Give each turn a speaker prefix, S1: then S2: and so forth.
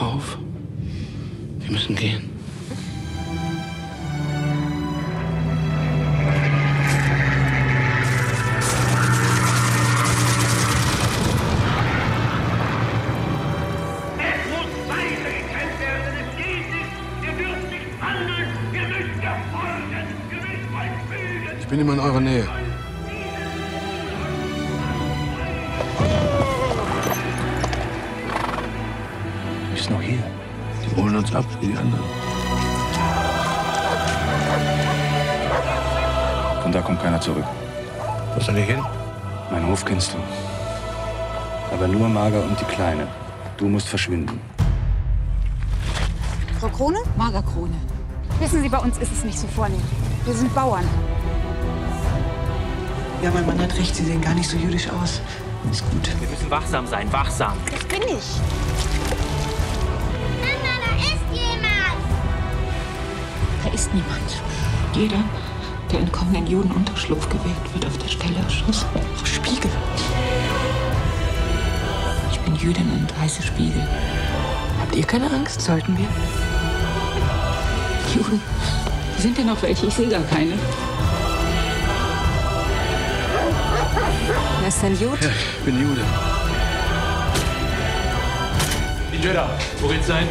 S1: auf. Wir müssen gehen.
S2: Es muss weitergekämpft werden. Es geht nicht. Ihr dürft nicht handeln. Ihr müsst ja folgen. Ihr müsst euch fügen.
S3: Ich bin immer in eurer Nähe.
S1: Ist noch hier.
S3: Die holen uns ab, wie die anderen.
S1: Von da kommt keiner zurück.
S3: Wo soll ich hin?
S1: Mein Hof kennst du. Aber nur Marga und die Kleine. Du musst verschwinden.
S4: Frau Krone?
S5: Marga Krone. Wissen Sie, bei uns ist es nicht so vornehm. Wir sind Bauern.
S4: Ja, mein Mann hat recht, Sie sehen gar nicht so jüdisch aus. Ist gut.
S6: Wir müssen wachsam sein, wachsam.
S5: Das bin ich.
S7: Da ist
S4: niemand. Jeder, der in kommenden Juden Unterschlupf gewählt wird, auf der Stelle erschossen. Spiegel. Ich bin Jüdin und heiße Spiegel. Habt ihr keine Angst? Sollten wir? Juden. Sind denn noch welche? Ich sehe gar keine.
S5: Wer ist denn Jud?
S3: Ich bin Jude.
S8: Die Jedi, wo geht's sein?